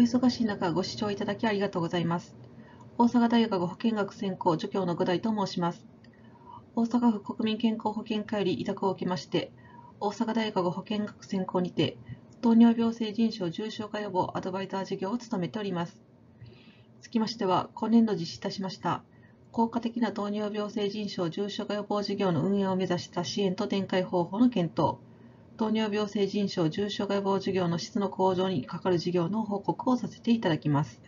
お忙しい中、ご視聴いただきありがとうございます。大阪大学保健学専攻助教の五代と申します。大阪府国民健康保険課より委託を受けまして、大阪大学保健学専攻にて、糖尿病性腎症重症化予防アドバイザー事業を務めております。つきましては、今年度実施いたしました、効果的な糖尿病性腎症重症化予防事業の運営を目指した支援と展開方法の検討、糖尿病性腎症重症化予防事業の質の向上に係る事業の報告をさせていただきます。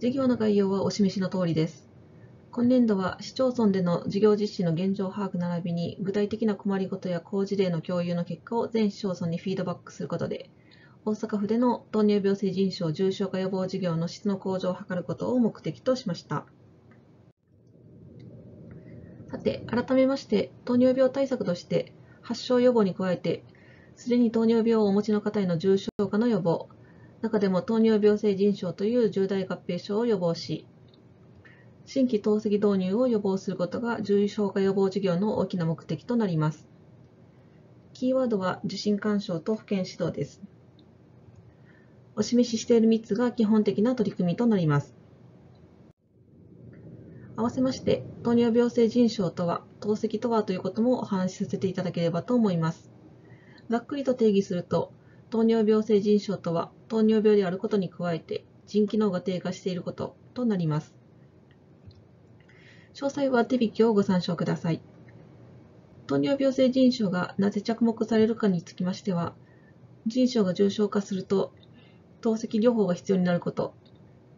事業の概要はお示しの通りです。今年度は市町村での事業実施の現状把握並びに具体的な困りごとや工事例の共有の結果を全市町村にフィードバックすることで、大阪府での糖尿病性腎症重症化予防事業の質の向上を図ることを目的としました。さて、改めまして、糖尿病対策として、発症予防に加えて、すでに糖尿病をお持ちの方への重症化の予防、中でも糖尿病性腎症という重大合併症を予防し、新規透析導入を予防することが重症化予防事業の大きな目的となります。キーワードは受診干渉と保健指導です。お示ししている3つが基本的な取り組みとなります。合わせまして、糖尿病性腎症とは、透析とはということもお話しさせていただければと思います。ざっくりと定義すると、糖尿病性腎症とは、糖尿病であることに加えて、腎機能が低下していることとなります。詳細は手引きをご参照ください。糖尿病性腎症がなぜ着目されるかにつきましては、腎症が重症化すると、透析療法が必要になること、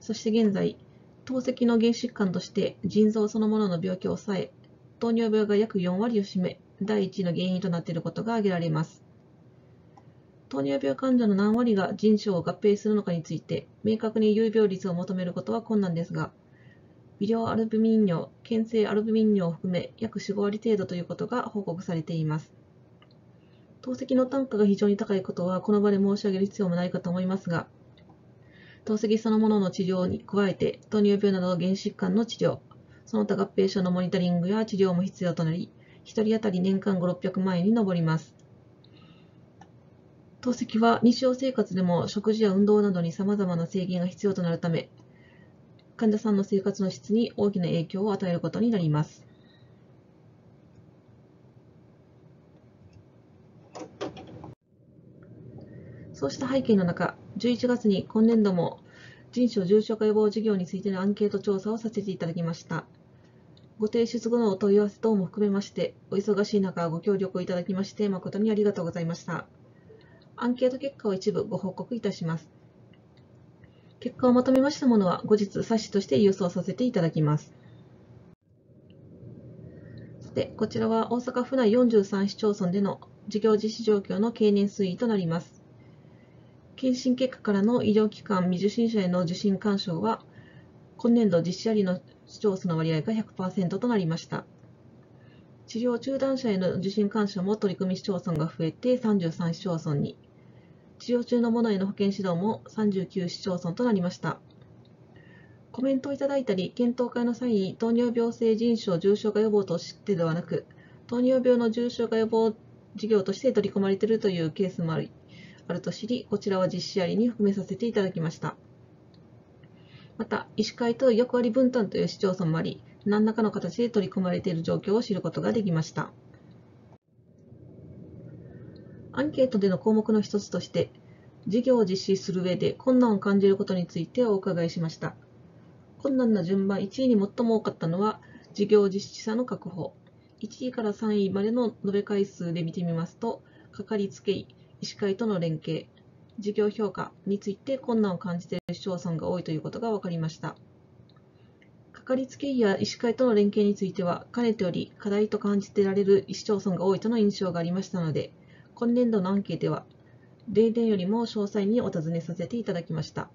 そして現在、透析の原疾患として腎臓そのものの病気を抑え、糖尿病が約4割を占め、第一の原因となっていることが挙げられます。糖尿病患者の何割が腎症を合併するのかについて、明確に有病率を求めることは困難ですが、微量アルブミン尿、検性アルブミン尿を含め約4、5割程度ということが報告されています。透析の単価が非常に高いことはこの場で申し上げる必要もないかと思いますが、透析そのものの治療に加えて、糖尿病などの原疾患の治療、その他合併症のモニタリングや治療も必要となり、1人当たり年間5、600万円に上ります。透析は日常生活でも食事や運動などに様々な制限が必要となるため、患者さんの生活の質に大きな影響を与えることになります。そうした背景の中、11月に今年度も人種重症化予防事業についてのアンケート調査をさせていただきました。ご提出後のお問い合わせ等も含めまして、お忙しい中ご協力をいただきまして誠にありがとうございました。アンケート結果を一部ご報告いたします。結果をまとめましたものは後日冊子として郵送させていただきます。さて、こちらは大阪府内43市町村での事業実施状況の経年推移となります。検診結果からの医療機関未受診者への受診干渉は、今年度実施ありの市町村の割合が100%となりました。治療中断者への受診干渉も取り組み市町村が増えて33市町村に、治療中の者への保健指導も39市町村となりました。コメントをいただいたり、検討会の際に糖尿病性腎症重症化予防としてではなく、糖尿病の重症化予防事業として取り組まれているというケースもあり、あると知り、こちらは実施ありに含めさせていただきました。また、医師会と役割分担という市町村もあり、何らかの形で取り組まれている状況を知ることができました。アンケートでの項目の一つとして、事業を実施する上で困難を感じることについてお伺いしました。困難な順番1位に最も多かったのは、事業実施者の確保。1位から3位までの延べ回数で見てみますと、かかりつけ医、医師会との連携、事業評価について困難を感じている市町村が多いということが分かりました。かかりつけ医や医師会との連携については、かねてより課題と感じてられる市町村が多いとの印象がありましたので、今年度のアンケートでは、例年よりも詳細にお尋ねさせていただきました。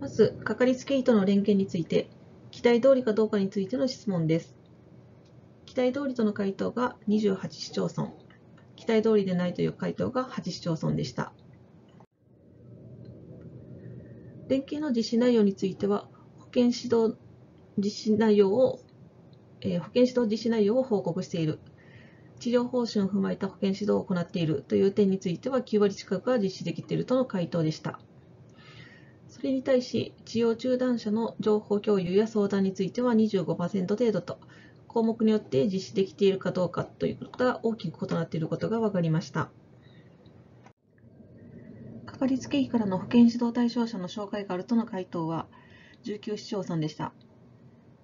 まず、かかりつけ医との連携について、期待通りかどうかについての質問です。期待通りとの回答が28市町村、期待通りでないという回答が8市町村でした。連携の実施内容については、保健指導実施内容を、えー、保健指導実施内容を報告している。治療方針を踏まえた保健指導を行っているという点については9割近くが実施できているとの回答でした。それに対し、治療中断者の情報共有や相談については25%程度と、項目によって実施できているかどうかということが大きく異なっていることが分かりました。かかりつけ医からの保健指導対象者の紹介があるとの回答は19市町村でした。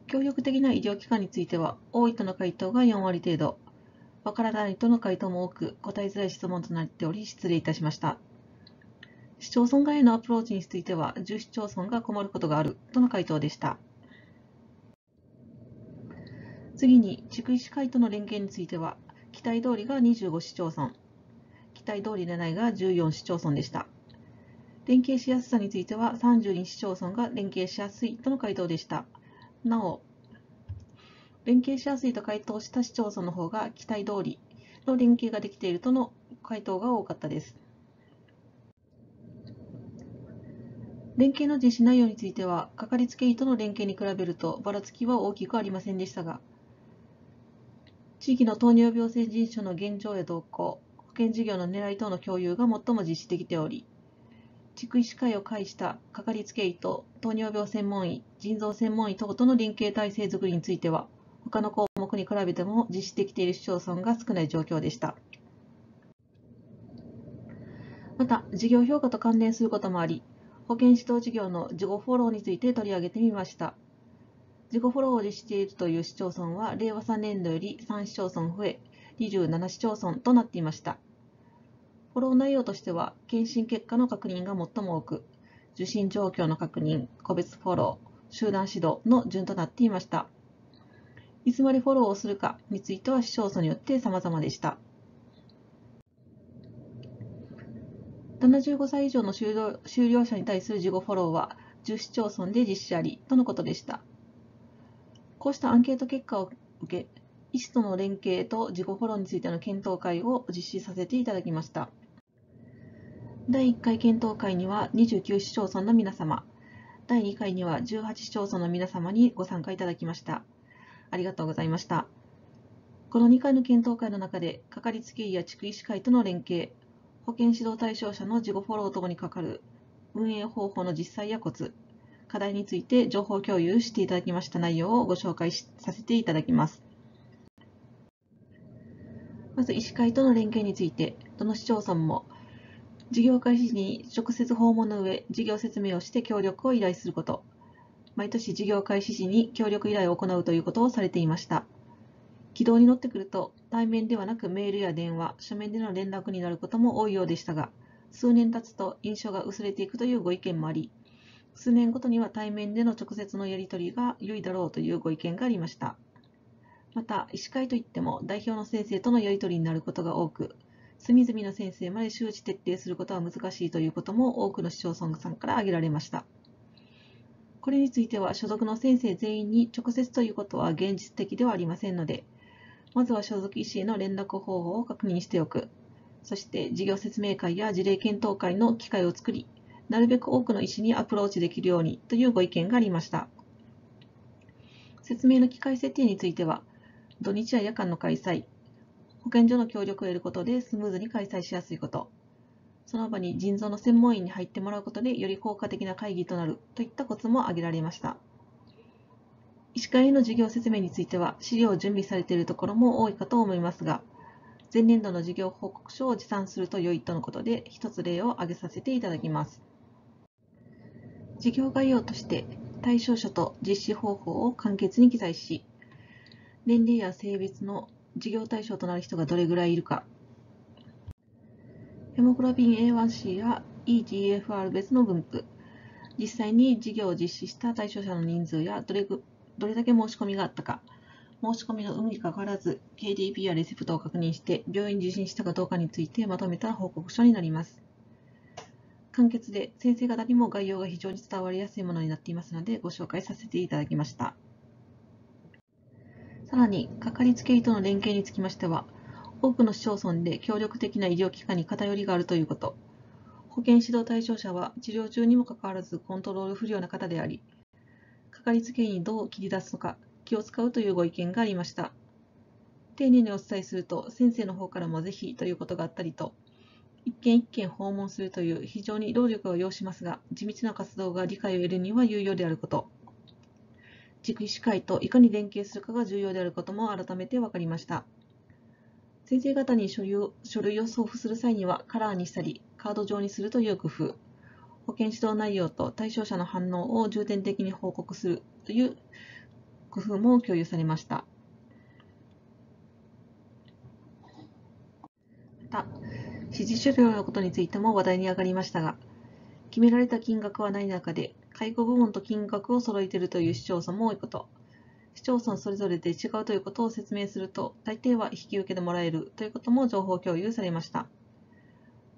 協力的な医療機関については、多いとの回答が4割程度、わからないとの回答も多く、答えづらい質問となっており、失礼いたしました。市町村外へのアプローチについては、10市町村が困ることがあるとの回答でした。次に、地区医師会との連携については、期待通りが25市町村、期待通りでないが14市町村でした。連携しやすさについては、32市町村が連携しやすいとの回答でした。なお、連携しやすいと回答した市町村の方が期待通りの連携ができているとの回答が多かったです。連携の実施内容については、かかりつけ医との連携に比べるとばらつきは大きくありませんでしたが、地域の糖尿病性腎症の現状や動向、保険事業の狙い等の共有が最も実施できており、地区医師会を介したかかりつけ医と糖尿病専門医、腎臓専門医等との連携体制づくりについては、他の項目に比べても実施できている市町村が少ない状況でした。また、事業評価と関連することもあり、保健指導事業の事後フォローについて取り上げてみました。事後フォローを実施しているという市町村は、令和3年度より3市町村増え、27市町村となっていました。フォロー内容としては、検診結果の確認が最も多く、受診状況の確認、個別フォロー、集団指導の順となっていました。いつまでフォローをするかについては市町村によって様々でした。75歳以上の就業就業者に対する事後フォローは10市町村で実施ありとのことでした。こうしたアンケート結果を受け、医師との連携と事後フォローについての検討会を実施させていただきました。第1回検討会には29市町村の皆様、第2回には18市町村の皆様にご参加いただきました。ありがとうございました。この2回の検討会の中で、かかりつけ医や地区医師会との連携、保健指導対象者の事後フォロー等にかかる運営方法の実際やコツ、課題について情報共有していただきました内容をご紹介させていただきます。まず、医師会との連携について、どの市町村も、事業開始時に直接訪問の上、事業説明をして協力を依頼すること、毎年事業開始時に協力依頼を行うということをされていました。軌道に乗ってくると、対面ではなくメールや電話、書面での連絡になることも多いようでしたが、数年経つと印象が薄れていくというご意見もあり、数年ごとには対面での直接のやり取りが良いだろうというご意見がありました。また、医師会といっても代表の先生とのやり取りになることが多く、隅々の先生まで周知徹底することは難しいということも多くの市町村さんから挙げられました。これについては所属の先生全員に直接ということは現実的ではありませんので、まずは所属医師への連絡方法を確認しておく。そして事業説明会や事例検討会の機会を作り、なるべく多くの医師にアプローチできるようにというご意見がありました。説明の機会設定については、土日や夜間の開催、保健所の協力を得ることでスムーズに開催しやすいこと、その場に腎臓の専門医に入ってもらうことでより効果的な会議となるといったコツも挙げられました。医師会への事業説明については資料を準備されているところも多いかと思いますが、前年度の事業報告書を持参すると良いとのことで、一つ例を挙げさせていただきます。事業概要として、対象者と実施方法を簡潔に記載し、年齢や性別の事業対象となる人がどれぐらいいるか。ヘモグロビン A1C や EGFR 別の分布、実際に事業を実施した対象者の人数やどれどれだけ申し込みがあったか、申し込みの有無にかかわらず KDP やレセプトを確認して病院受診したかどうかについてまとめた報告書になります。簡潔で先生方にも概要が非常に伝わりやすいものになっていますのでご紹介させていただきました。さらに、かかりつけ医との連携につきましては、多くの市町村で協力的な医療機関に偏りがあるということ。保健指導対象者は治療中にもかかわらずコントロール不良な方であり、かかりつけ医にどう切り出すのか気を使うというご意見がありました。丁寧にお伝えすると先生の方からもぜひということがあったりと、一件一件訪問するという非常に労力を要しますが、地道な活動が理解を得るには有用であること、地区医師会といかに連携するかが重要であることも改めて分かりました。先生方に書類を送付する際にはカラーにしたり、カード状にするという工夫、保健指導内容と対象者の反応を重点的に報告するという工夫も共有されました。また、指示書料のことについても話題に上がりましたが、決められた金額はない中で、介護部門と金額を揃えているという市町村も多いこと、市町村それぞれで違うということを説明すると、大抵は引き受けてもらえるということも情報共有されました。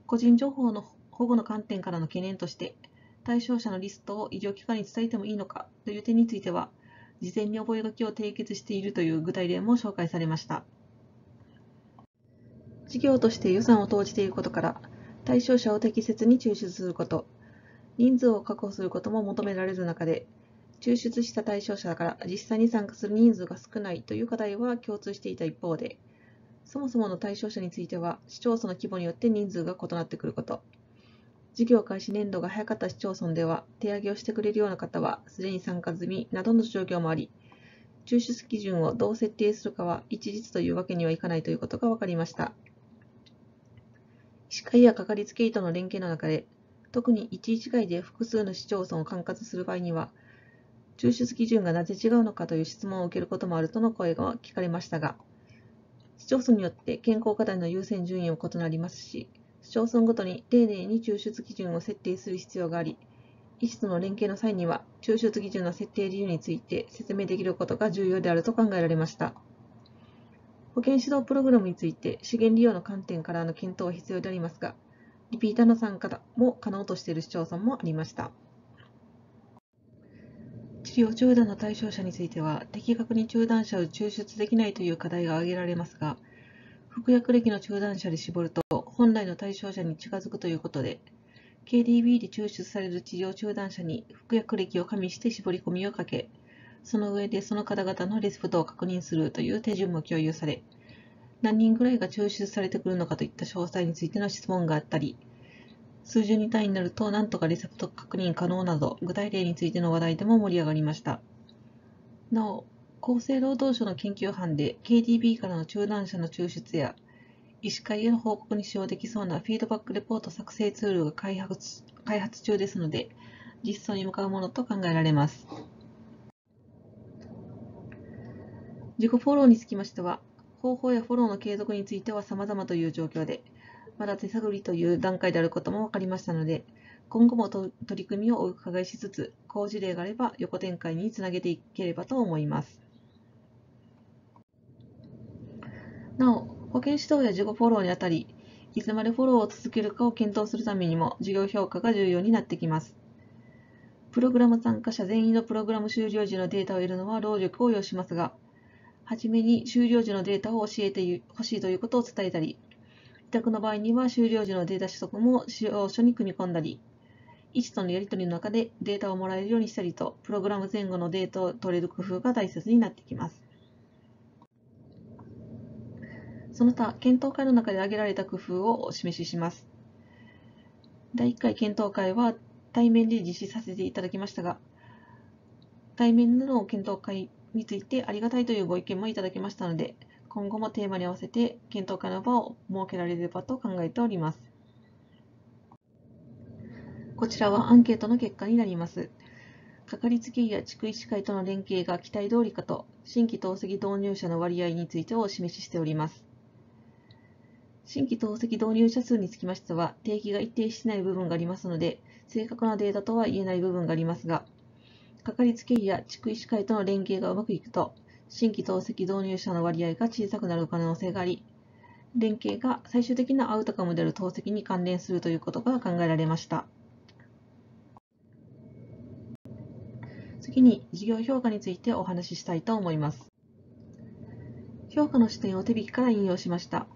個人情報の保護の観点からの懸念として、対象者のリストを医療機関に伝えてもいいのかという点については、事前に覚書を締結しているという具体例も紹介されました。事業として予算を投じていることから、対象者を適切に抽出すること、人数を確保することも求められる中で、抽出した対象者から実際に参加する人数が少ないという課題は共通していた一方で、そもそもの対象者については、市町村の規模によって人数が異なってくること。事業開始年度が早かった市町村では、手上げをしてくれるような方はすでに参加済みなどの状況もあり、抽出基準をどう設定するかは一律というわけにはいかないということが分かりました。医師会やかかりつけ医との連携の中で、特に一医師会で複数の市町村を管轄する場合には、抽出基準がなぜ違うのかという質問を受けることもあるとの声が聞かれましたが、市町村によって健康課題の優先順位も異なりますし、市町村ごとに丁寧に抽出基準を設定する必要があり、医師との連携の際には、抽出基準の設定理由について説明できることが重要であると考えられました。保健指導プログラムについて資源利用の観点からの検討は必要でありますが、リピーターの参加も可能としている市町村もありました。治療中断の対象者については、的確に中断者を抽出できないという課題が挙げられますが、服薬歴の中断者で絞ると、本来の対象者に近づくということで、KDB で抽出される治療中断者に服薬歴を加味して絞り込みをかけ、その上でその方々のレシプトを確認するという手順も共有され、何人ぐらいが抽出されてくるのかといった詳細についての質問があったり、数十人単位になると何とかレセプト確認可能など、具体例についての話題でも盛り上がりました。なお、厚生労働省の研究班で KDB からの中断者の抽出や医師会への報告に使用できそうなフィードバックレポート作成ツールが開発開発中ですので、実装に向かうものと考えられます。自己フォローにつきましては、方法やフォローの継続については様々という状況で、まだ手探りという段階であることも分かりましたので、今後も取り組みをお伺いしつつ、好事例があれば横展開につなげていければと思います。なお、保健指導や自己フォローにあたり、いつまでフォローを続けるかを検討するためにも事業評価が重要になってきます。プログラム参加者全員のプログラム終了時のデータを得るのは労力を要しますが、はじめに終了時のデータを教えてほしいということを伝えたり、委託の場合には終了時のデータ取得も使用書に組み込んだり、医師とのやり取りの中でデータをもらえるようにしたりと、プログラム前後のデータを取れる工夫が大切になってきます。その他、検討会の中で挙げられた工夫をお示しします。第1回検討会は対面で実施させていただきましたが、対面での検討会についてありがたいというご意見もいただきましたので、今後もテーマに合わせて検討会の場を設けられればと考えております。こちらはアンケートの結果になります。かかりつけ医や地区医師会との連携が期待通りかと、新規透析導入者の割合についてをお示ししております。新規透析導入者数につきましては、定義が一定していない部分がありますので、正確なデータとは言えない部分がありますが、かかりつけ医や地区医師会との連携がうまくいくと、新規透析導入者の割合が小さくなる可能性があり、連携が最終的なアウトカムである透析に関連するということが考えられました。次に事業評価についてお話ししたいと思います。評価の視点を手引きから引用しました。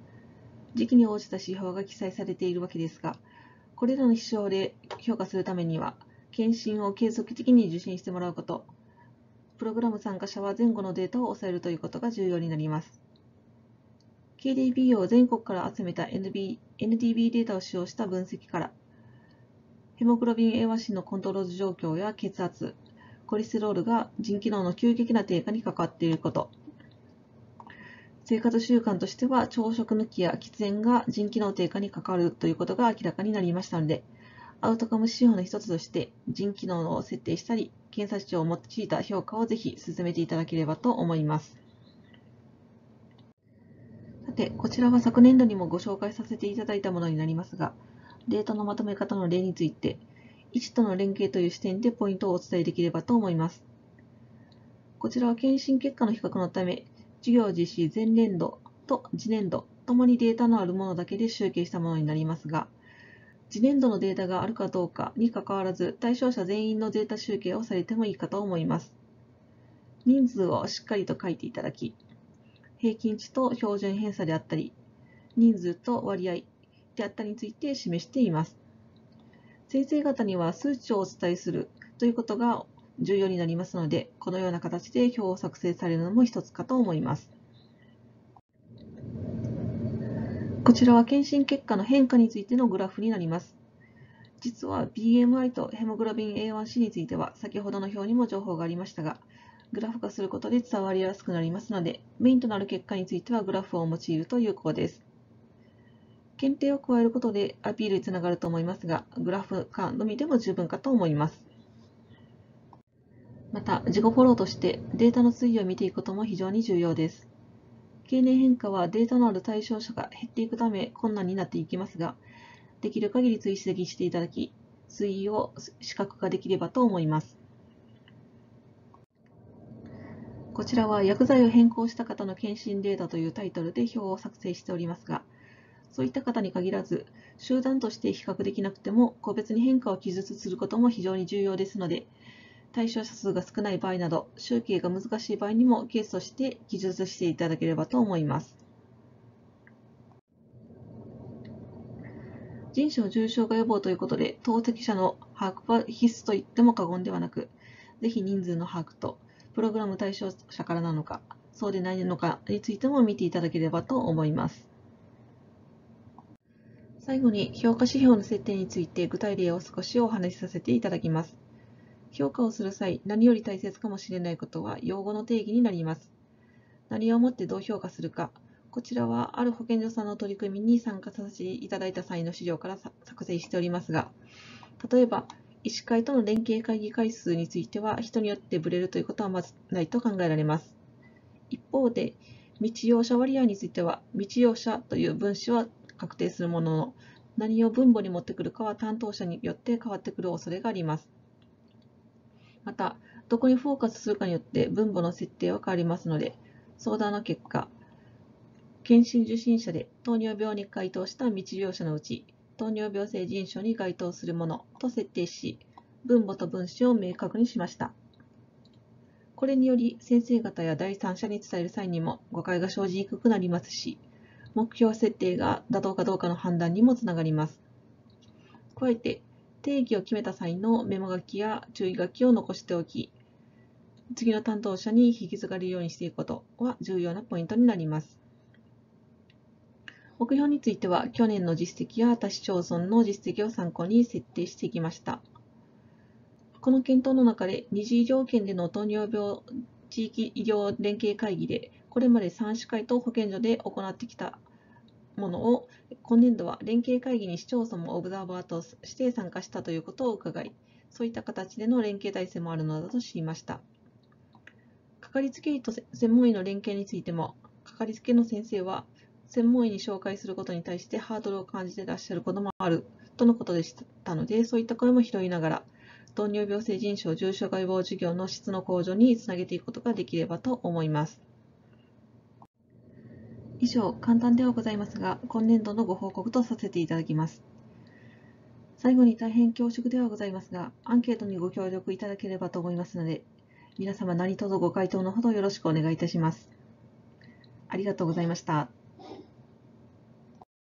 時期に応じた指標が記載されているわけですが、これらの指標で評価するためには、検診を継続的に受診してもらうこと、プログラム参加者は前後のデータを抑えるということが重要になります。KDB を全国から集めた NB NDB データを使用した分析から、ヘモグロビン A1C のコントロール状況や血圧、コレステロールが腎機能の急激な低下に関わっていること、生活習慣としては朝食抜きや喫煙が腎機能低下に関わるということが明らかになりましたので、アウトカム指標の一つとして腎機能を設定したり、検査指標を用いた評価をぜひ進めていただければと思います。さて、こちらは昨年度にもご紹介させていただいたものになりますが、データのまとめ方の例について、位置との連携という視点でポイントをお伝えできればと思います。こちらは検診結果の比較のため、授業実施前年度と次年度ともにデータのあるものだけで集計したものになりますが、次年度のデータがあるかどうかにかかわらず、対象者全員のデータ集計をされてもいいかと思います。人数をしっかりと書いていただき、平均値と標準偏差であったり、人数と割合であったりについて示しています。先生方には数値をお伝えするということが重要になりますので、このような形で表を作成されるのも一つかと思います。こちらは検診結果の変化についてのグラフになります。実は BMI とヘモグロビン A1C については先ほどの表にも情報がありましたが、グラフ化することで伝わりやすくなりますので、メインとなる結果についてはグラフを用いると有効です。検定を加えることでアピールにつながると思いますが、グラフ化のみでも十分かと思います。また、自己フォローとしてデータの推移を見ていくことも非常に重要です。経年変化はデータのある対象者が減っていくため困難になっていきますが、できる限り追跡していただき、推移を視覚化できればと思います。こちらは薬剤を変更した方の検診データというタイトルで表を作成しておりますが、そういった方に限らず、集団として比較できなくても、個別に変化を記述することも非常に重要ですので、対象者数が少ない場合など、集計が難しい場合にもケースとして記述していただければと思います。人種の重症化予防ということで、透析者の把握は必須と言っても過言ではなく、ぜひ人数の把握と、プログラム対象者からなのか、そうでないのかについても見ていただければと思います。最後に評価指標の設定について具体例を少しお話しさせていただきます。評価をする際、何より大切かもしれないことは用語の定義になります。何をもってどう評価するか、こちらはある保健所さんの取り組みに参加させていただいた際の資料から作成しておりますが、例えば、医師会との連携会議回数については人によってブレるということはまずないと考えられます。一方で、未治療者割合については、未治療者という分子は確定するものの、何を分母に持ってくるかは担当者によって変わってくる恐れがあります。また、どこにフォーカスするかによって分母の設定は変わりますので、相談の結果、検診受診者で糖尿病に該当した未治療者のうち、糖尿病性腎症に該当するものと設定し、分母と分子を明確にしました。これにより、先生方や第三者に伝える際にも誤解が生じにくくなりますし、目標設定が妥当かどうかの判断にもつながります。加えて、定義を決めた際のメモ書きや注意書きを残しておき、次の担当者に引き継がれるようにしていくことは重要なポイントになります。目標については、去年の実績や他市町村の実績を参考に設定していきました。この検討の中で、二次医療圏での糖尿病地域医療連携会議でこれまで3市会と保健所で行ってきたものを今年度は連携会議に市町村もオブザーバーとして参加したということを伺い、そういった形での連携体制もあるのだと知りました。かかりつけ医と専門医の連携についても、かかりつけの先生は専門医に紹介することに対してハードルを感じていらっしゃることもあるとのことでしたので、そういった声も拾いながら、糖尿病性腎症重症化予防事業の質の向上につなげていくことができればと思います。以上、簡単ではございますが、今年度のご報告とさせていただきます。最後に大変恐縮ではございますが、アンケートにご協力いただければと思いますので、皆様何卒ご回答のほどよろしくお願いいたします。ありがとうございました。